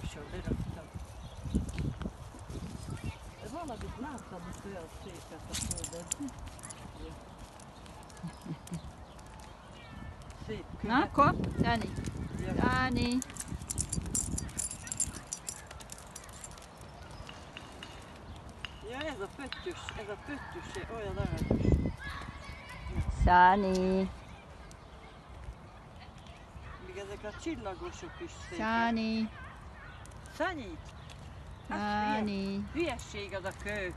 utolsó, leraktam. Valamit láttam, hogy olyan szépet a földet. Szép Na, akkor, Dani. Dani. Ja, ez a pöttyös, ez a pöttyös, olyan aranyos. Dani, Még ezek a csillagosok is szépek. Dani, Szanyi! Hát Dani. Hülyesség az a kő.